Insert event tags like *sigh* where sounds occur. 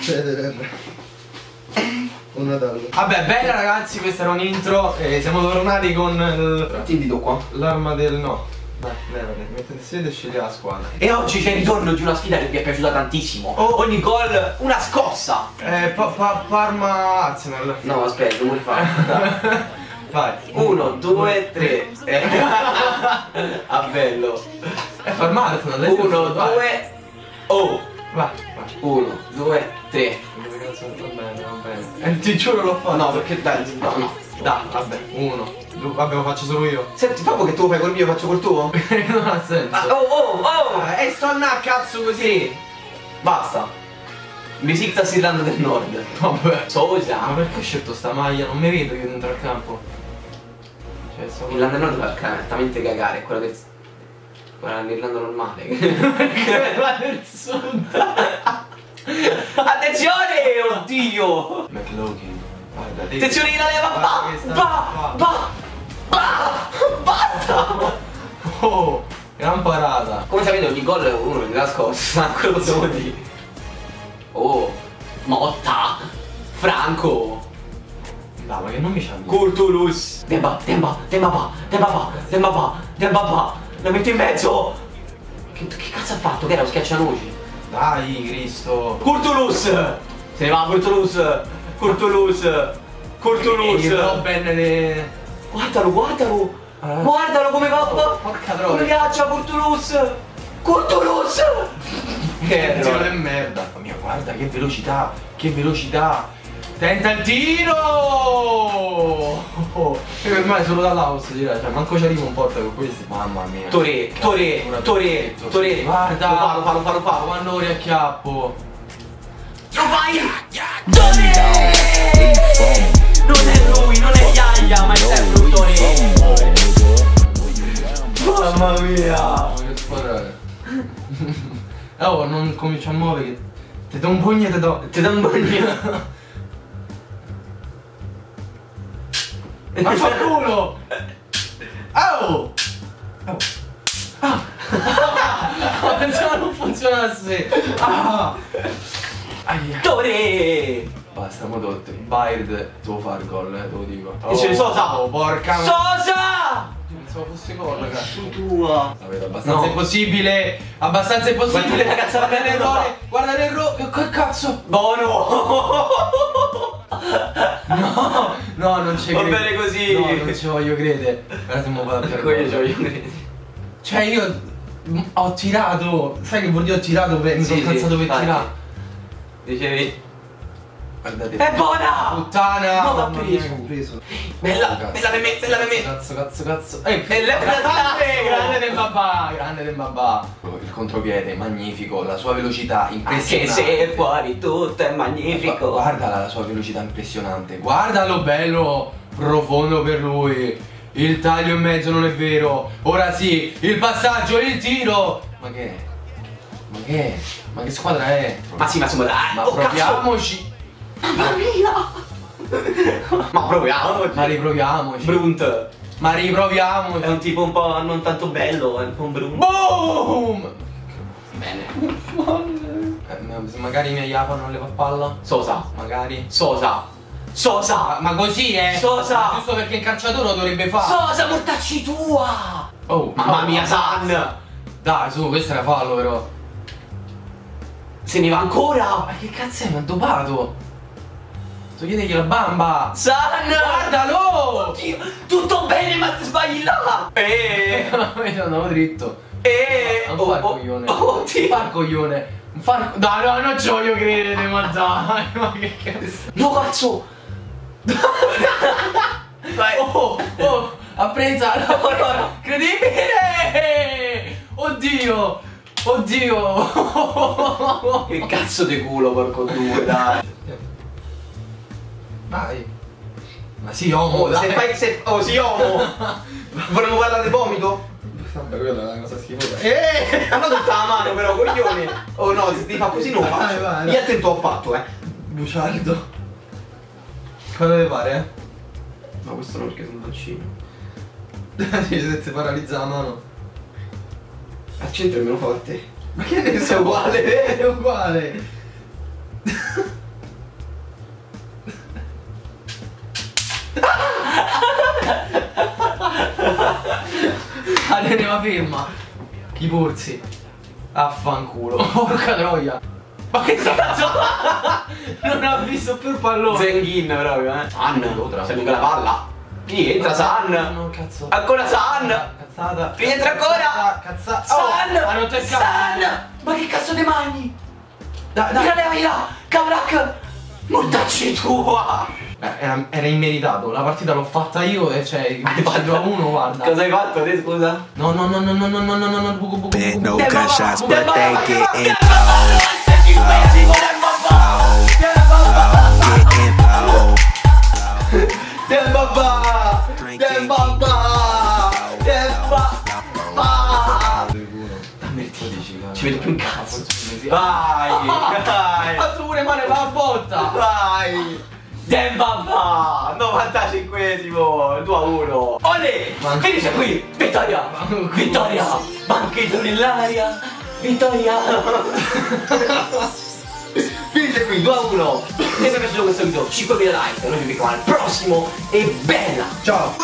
Federer. Un Nadal. Vabbè, bella ragazzi, questa era un'intro. Eh, siamo tornati con il- Ti dito qua. l'arma del no. Dai, levati, mettete sede e scegli la squadra. E oggi c'è il ritorno di una sfida che mi è piaciuta tantissimo. Ogni gol una scossa. Eh, pa- pa- Parma Arsenal. No, aspetta, devo rifare. *laughs* Vai. Uno, due, tre. Eh. *laughs* Ah, bello. Eh, Parma Arsenal. l'hai Uno, due. Oh. Vai, vai. Uno, due, tre. Va bene, va bene. Eh, ti giuro l'ho fatto. No, perché dai, no, no. Dai, vabbè, uno. Vabbè, lo faccio solo io. Senti, fa che tu lo fai col mio, faccio col tuo? *laughs* non ha senso. Ah, oh, oh, oh! E sto a cazzo così. Sì. Basta. Besiktas Irlanda del Nord. Vabbè. Ma Sosa. perché ho scelto sta maglia? Non mi vedo io dentro al campo. Cioè, sto Irlanda del Nord fa correttamente cagare, è quella del... Quella dell'Irlanda normale. quella del sud. Attenzione! Oddio! McLaughlin. Guarda, devi- Attenzione che la leva! Ba! che sta Ba! qua. Ba! Ba! Basta! *laughs* Oh, gran parata. Come sapete ogni gol è uno nella scossa, *laughs* quello possiamo dire. Oh! Motta! Franco! Dai, ma che non mi c'ha Culturus! Demba, Demba, Demba pa, Demba pa, Demba pa, Demba pa! La metto in mezzo! Che, che cazzo ha fatto? Che era lo schiaccianoci? Dai, Cristo. Curtulus! Se ne va Curtulus! Curtulus! Curtulus! Robben le... Guardalo, guardalo! Ah. Guardalo come va! va- Porca Come troia. viaggia Curtulus! Curtulus! Che tiro di merda. Mamma mia, guarda che velocità, che velocità. Tenta il tiro! Oh, e per me solo da là posso dire, cioè manco ci arrivo un porta con questi. Mamma mia. Torre, Torre, Cazzo, Torre, pura Torre! Guarda, Lo fa, lo fa, lo fa, lo fa! quando ora a chiappo. Lo fai! Torre! Non è lui, non è Yaya, ma è sempre un Torre! Mamma mia! Ma che squadra è? *laughs* Oh, non comincio a muovere che ti do un pugno e ti do. Ti dà un bagno! *laughs* Ma fa culo! Oh! Oh! Ah! *laughs* Pensavo non funzionasse! Ah! Aia. Torre! Basta, mo tutto. Baird devo fare gol, eh, te lo dico. Dice Sosa. Oh, porca Sosa! Pensavo fosse gol, ragazzi. Tua! Vedo abbastanza No. impossibile! Abbastanza impossibile! Guarda, ragazza, guarda guarda, l'errore! Guarda l'errore! Che cazzo? Bono! *laughs* *laughs* No! No, non ci Va credo. bene così. No, non ci voglio credere. Guarda mo vado a Ecco io perdere. c'ho io Cioè io ho tirato, sai che vuol dire ho tirato per, mi Sì, sono sì, cazzato per tirare. Dicevi. Guardate. È buona! Puttana! No, l'ha preso. preso. Bella, Cazzo, bella per me, bella per me! Cazzo, cazzo, cazzo. Eh, Bella grande, grande del babà, grande del babà. Il contropiede, magnifico, la sua velocità Anche impressionante. se fuori tutto è magnifico! Guarda la sua velocità impressionante. Guardalo bello, profondo per lui. Il taglio in mezzo non è vero. Ora sì, il passaggio, il tiro. Ma che è? Ma che è? Ma che squadra è? Ma sì, ma insomma dai! Ma oh, cazzo! Proviamoci. Mamma mia! ma proviamo! Ma riproviamoci. Brunt! Ma riproviamoci. È un tipo un po' non tanto bello, è un po' un brunt. Boom! Bene. Eh, ma- magari mi aiapano le palla. Sosa. Magari. Sosa. Ma, Sosa. ma così eh? Sosa. Giusto perché il calciatore lo dovrebbe fare. Sosa, mortacci tua! Oh, Mamma oh, mia, San! Dai, su, questo era fallo però. Se ne va ancora! Ma che cazzo è? Mi ha dopato! Toglietegli la bamba! San! Guardalo! Oddio, tutto bene, ma ti sbagli là! Eh! Mi *laughs* andavo dritto. Eh! Non Oh, far oh, coglione. oh, oddio. far coglione. Non Far... Dai, no, non ci voglio credere, ma dai, ma che cazzo. No, cazzo! *laughs* Vai! Oh, oh, ha presa. No, no, no. Incredibile! Oddio! Oddio! Che cazzo di culo, porco due, dai! *laughs* Vai. Ma sì, uomo, Oh, dai. se fai se. Oh, sì, uomo! *laughs* Vorremmo parlare di vomito? Vabbè, quella è una cosa schifosa. Eh! Hanno tutta la mano però, coglione! Oh no, se ti fa così non lo Vai, faccio. vai, Io attento ho fatto, eh! Buciardo. Cosa deve fare, eh? No, questo no perché sono dolcino. *laughs* Sì, se ti paralizza la mano. Al centro è meno forte. Ma che ne so? *laughs* È uguale. È uguale. Ferma. Chi porsi? Affanculo. *laughs* Porca troia. Ma che cazzo? *laughs* non ha visto più il pallone. Zengin proprio, eh. San, sei lunga la palla. Rientra San. No, cazzo. Ancora San. Cazzata. Rientra ancora. Cazzata. San. Oh. San. Ma che cazzo di magni? Dai, Dai, dai. dai, là. Cavrac. Mortacci tua. Eh, Era, era immeritato, la partita l'ho fatta io e cioè fatto- 2 a 1 guarda. Cosa hai fatto te, scusa? No no no no no no no no no no buco buco buco. no Demba, gunshots, Demba, but they Demba, blown. Getting blown. Dembaba! Drinking. Dembaba! Dembaba! Dammi il titolo. Dici, guarda. Ci vedo più un cazzo. Vai, Vai, vai. Fatto pure male la botta. Vai! Dembaba! 95esimo! 2 a 1! Olè! Finisce qui! Vittoria! Vittoria! Banchetto nell'aria! Vittoria! Finisce qui 2 a 1! Se vi è piaciuto questo video 5.000 like! Noi ci vediamo al prossimo e bella! Ciao.